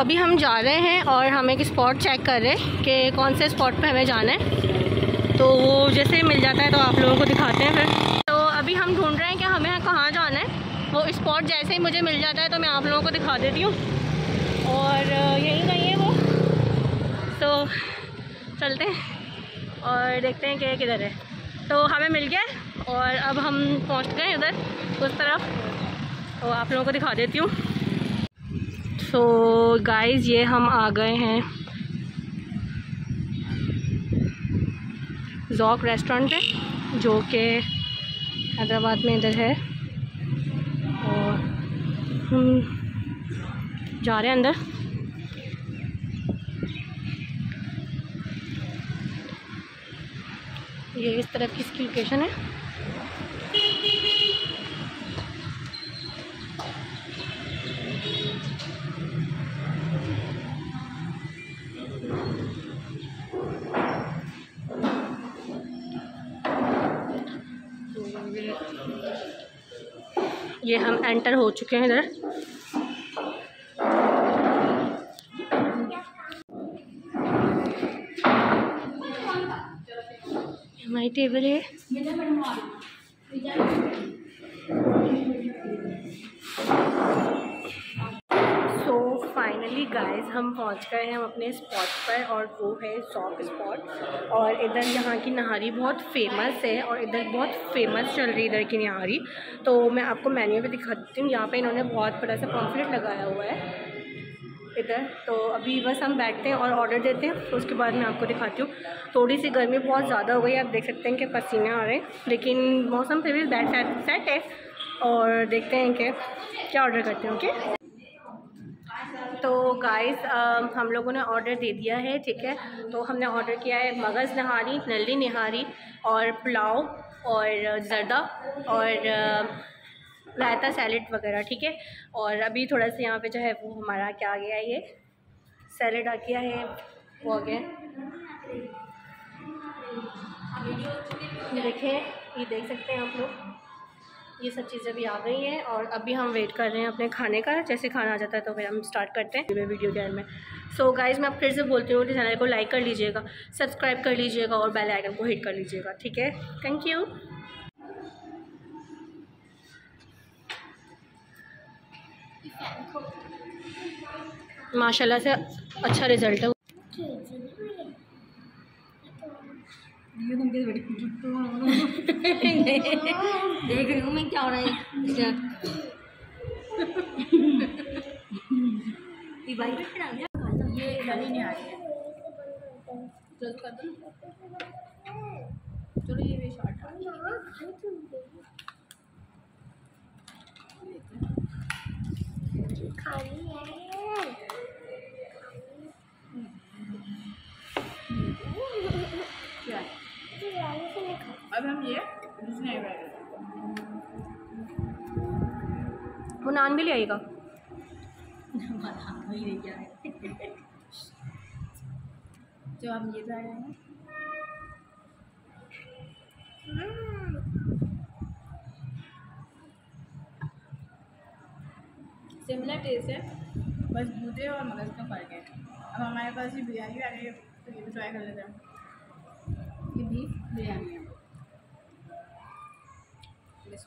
अभी हम जा रहे हैं और हम एक स्पॉट चेक कर रहे हैं कि कौन से स्पॉट पे हमें जाना है। तो वो जैसे मिल जाता है तो आप लोगों को दिखाते हैं फिर। तो अभी हम ढूंढ रहे हैं कि हमें कहाँ जाना है। वो स्पॉट जैसे ही मुझे मिल जाता है तो मैं आप लोगों को दिखा देती हूँ। और यहीं कहीं है वो। तो चलते हैं और देखते हैं कि किधर है। तो हमें मिल गया और अब हम पहुँच गए उधर, उस तरफ़। तो आप लोगों को दिखा देती हूँ। सो so, गाइस ये हम आ गए हैं जॉक रेस्टोरेंट पे जो कि हैदराबाद में इधर है। और हम जा रहे हैं अंदर। ये इस तरफ़ की इसकी लोकेशन है। ये हम एंटर हो चुके हैं इधर। हमारी टेबल है सो फाइनली गाइस हम पहुँच गए हैं हम अपने स्पॉट पर और वो है शॉप स्पॉट और इधर यहाँ की नहारी बहुत फ़ेमस है और इधर बहुत फ़ेमस चल रही है इधर की नहारी। तो मैं आपको मेन्यू पे दिखाती हूँ। यहाँ पे इन्होंने बहुत बड़ा सा पॉम्फलेट लगाया हुआ है इधर। तो अभी बस हम बैठते हैं और ऑर्डर देते हैं तो उसके बाद मैं आपको दिखाती हूँ। थोड़ी सी गर्मी बहुत ज़्यादा हो गई आप देख सकते हैं कि पसीने आ रहे हैं, लेकिन मौसम फिर भी बैठ सेट है। और देखते हैं कि क्या ऑर्डर करते हैं ओके तो गाइस हम लोगों ने ऑर्डर दे दिया है, ठीक है? तो हमने ऑर्डर किया है मगज़ नहारी नली निहारी और पुलाव और जर्दा और रायता सैलड वगैरह, ठीक है? और अभी थोड़ा सा यहाँ पे जो है वो हमारा क्या आ गया है, ये सैलड आ गया है, वो आ गया देखें, ये देख सकते हैं आप लोग। ये सब चीज़ें भी आ गई हैं और अभी हम वेट कर रहे हैं अपने खाने का। जैसे खाना आ जाता है तो फिर हम स्टार्ट करते हैं वीडियो के में। सो so, गाइज़ मैं आप फिर से बोलती हूँ कि चैनल को लाइक कर लीजिएगा सब्सक्राइब कर लीजिएगा और बेल आइकन को हिट कर लीजिएगा ठीक है? थैंक यू माशाल्लाह से अच्छा रिज़ल्ट है। देख रही हूँ मैं क्या हो रहा है ये गली नहीं आ रही है चलो कर दो चलो ये शॉर्ट खाली है अब हम ये दूसरे वो नान भी ले आएगा जो हम ये जा रहे हैं। सिमिलर टेस्ट है बस भूते और मगज का फ़र्क है। अब हमारे पास ये बिरयानी आ रही है तो ये भी ट्राई कर लेते हैं। ये बीफ बिरयानी है।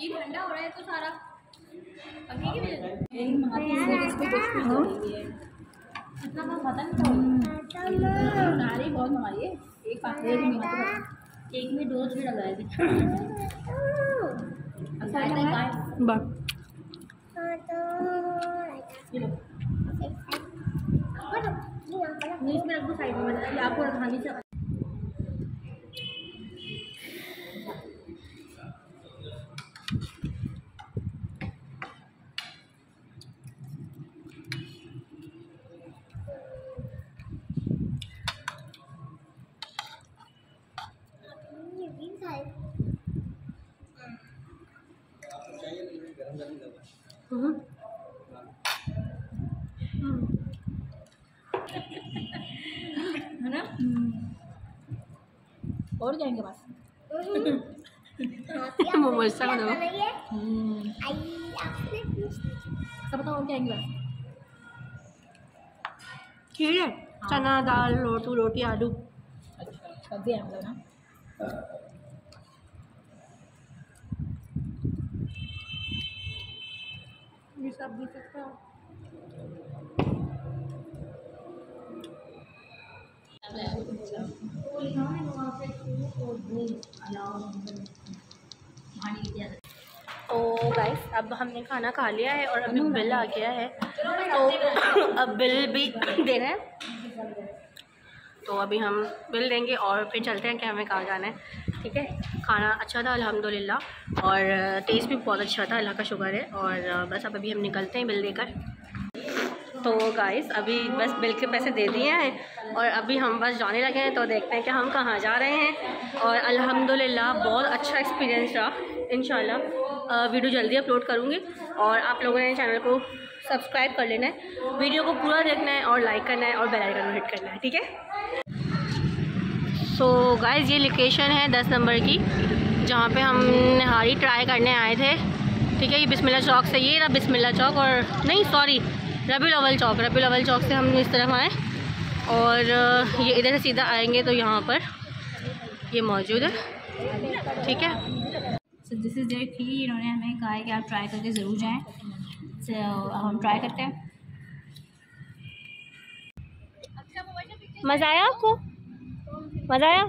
ये ठंडा हो रहा है तो सारा। अभी की वजह इतना तो नहीं बहुत मंगाई है। एक पाखे में डोज भी लगाए थे। इसमें रखो आपको चाहिए है ना? और जाएँगे बस। मोमोज सा बना हम्म, सब बताओ और जाएँगे बस। ठीक है। चना दाल रोटी रोटी आलू। अच्छा सब्ज़ी है मतलब ना। ये सब देख सकते हो। तो गाइस अब हमने खाना खा लिया है और अभी बिल आ गया है। तो अब बिल भी देना है। तो अभी हम बिल देंगे और फिर चलते हैं कि हमें कहाँ जाना है। ठीक है? खाना अच्छा था, अल्हम्दुलिल्लाह। और टेस्ट भी बहुत अच्छा था, अल्लाह का शुक्र है। और बस अब अभी हम निकलते हैं बिल देकर तो गाइस अभी बस बिल के पैसे दे दिए हैं और अभी हम बस जाने लगे हैं तो देखते हैं कि हम कहाँ जा रहे हैं। और अल्हम्दुलिल्लाह, बहुत अच्छा एक्सपीरियंस रहा। इंशाल्लाह वीडियो जल्दी अपलोड करूँगी और आप लोगों ने चैनल को सब्सक्राइब कर लेना है। वीडियो को पूरा देखना है और लाइक करना है और बेल आइकन हिट करना है, ठीक है? सो गाइस ये लोकेशन है दस नंबर की, जहाँ पे हम नहारी ट्राई करने आए थे। ठीक है, ये बिस्मिल्ला चौक से, ये रहा बिस्मिल्ला चौक और नहीं सॉरी रबी अव्वल चौक, रबी अव्वल चौक से हम इस तरफ़ आए और ये इधर से सीधा आएँगे तो यहाँ पर ये मौजूद है। ठीक है? So this is their kheer इन्होंने हमें कहा है कि आप ट्राई करके ज़रूर जाएँ। सो हम ट्राई करते हैं। मज़ा आया आपको? मज़ा आया?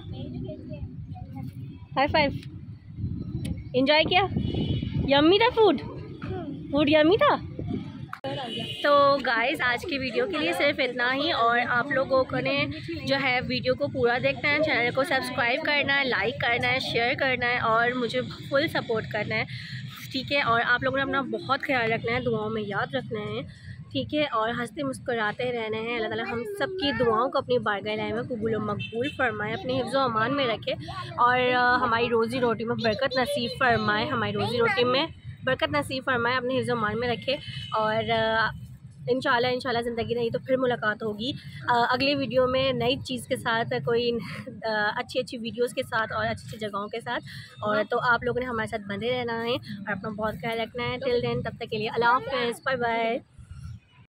हाई फाइव इंजॉय किया? यम्मी था फ़ूड फ़ूड यम्मी था? तो गाइस आज की वीडियो के लिए सिर्फ़ इतना ही और आप लोगों को ने जो है वीडियो को पूरा देखना है चैनल को सब्सक्राइब करना है लाइक करना है शेयर करना है और मुझे फुल सपोर्ट करना है, ठीक है? और आप लोगों ने अपना बहुत ख्याल रखना है, दुआओं में याद रखना है, ठीक है? और हँसते मुस्कुराते रहना है, अल्लाह ताला हम सब की दुआओं को अपनी बारगाह में कबूल मकबूल फरमाए, अपने हिफ्ज़ अमान में रखे और हमारी रोज़ी रोटी में बरकत नसीब फरमाए, हमारी रोज़ी रोटी में बरकत नसीब फरमाए, अपने हिजोमान में रखे और इन इंशाल्लाह ज़िंदगी नहीं तो फिर मुलाकात होगी। अगली अगले वीडियो में नई चीज़ के साथ, कोई अच्छी अच्छी वीडियोस के साथ और अच्छी अच्छी जगहों के साथ। और तो आप लोगों ने हमारे साथ बंधे रहना है और अपना बहुत ख्याल रखना है। टिल देन तब तक के लिए अल्लाह हाफ़ बाय बाय